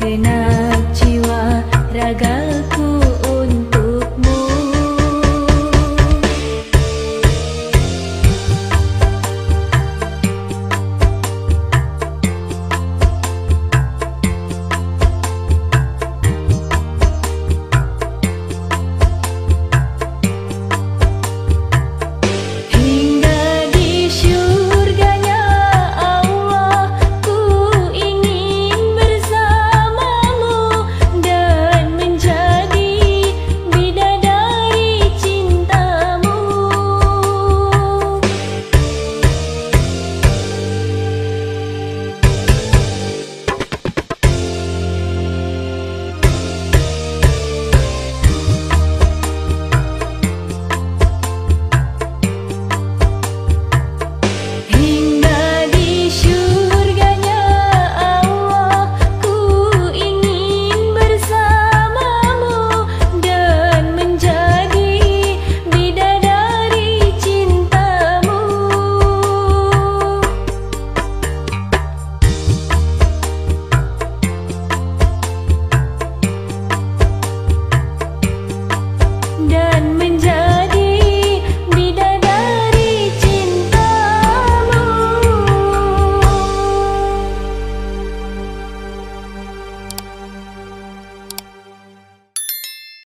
que nada.